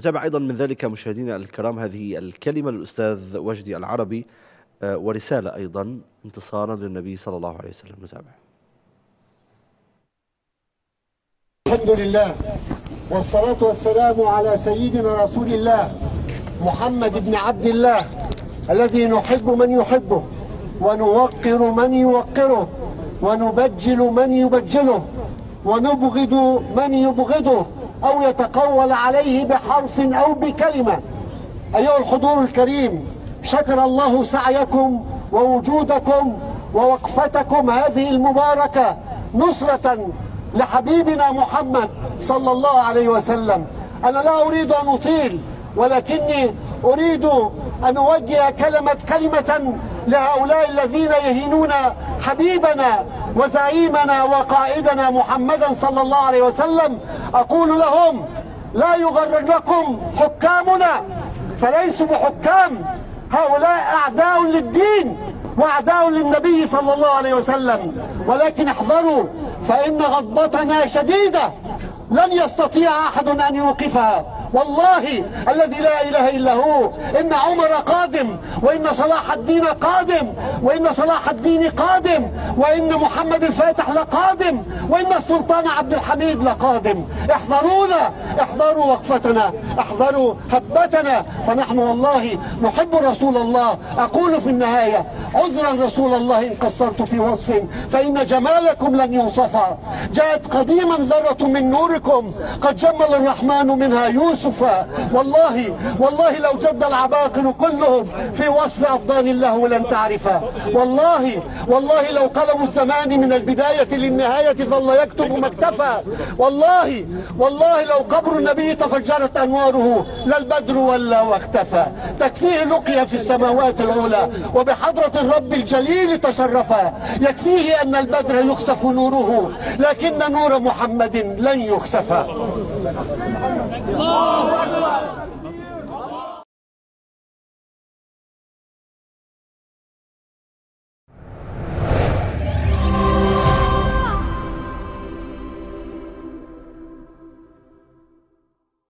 نتابع أيضا من ذلك مشاهدينا الكرام هذه الكلمة للأستاذ وجدي العربي آه، ورسالة أيضا انتصارا للنبي صلى الله عليه وسلم. نتابع. الحمد لله والصلاة والسلام على سيدنا رسول الله محمد بن عبد الله الذي نحب من يحبه ونوقر من يوقره ونبجل من يبجله ونبغض من يبغضه أو يتقول عليه بحرف أو بكلمة. أيها الحضور الكريم شكر الله سعيكم ووجودكم ووقفتكم هذه المباركة نصرة لحبيبنا محمد صلى الله عليه وسلم. أنا لا أريد أن أطيل ولكني أريد أن أوجه كلمة كلمة لهؤلاء الذين يهينون حبيبنا وزعيمنا وقائدنا محمدا صلى الله عليه وسلم. أقول لهم لا يغرر لكم حكامنا فليسوا بحكام. هؤلاء أعداء للدين وأعداء للنبي صلى الله عليه وسلم. ولكن احذروا فإن غضبتنا شديدة. لن يستطيع أحد أن يوقفها. والله الذي لا إله إلا هو. إن عمر قادم وإن صلاح الدين قادم وإن صلاح الدين قادم وإن محمد الفاتح لقادم وإن السلطان عبد الحميد لقادم. احذرونا احذروا وقفتنا احذروا هبتنا. فنحن والله نحب رسول الله. أقول في النهاية عذرا رسول الله إن قصرت في وصف فإن جمالكم لن يوصفا جاءت قديما ذرة من نوركم قد جمل الرحمن منها يوسف. والله والله لو جد العباقر كلهم في وصف أفضال الله لن تعرفا. والله والله لو قلم الزمان من البداية للنهاية ظل يكتب ما اكتفى. والله والله لو قبر النبي تفجرت أنواره لا البدر ولا واختفى تكفيه لقيا في السماوات العلى وبحضرة الرب الجليل تشرفا. يكفيه أن البدر يخسف نوره لكن نور محمد لن يخسفا. الله أكبر